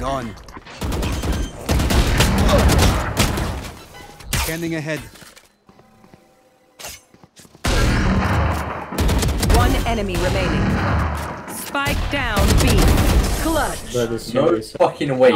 gone. Scanning ahead. One enemy remaining. Spike down B. Clutch. There is No fucking way.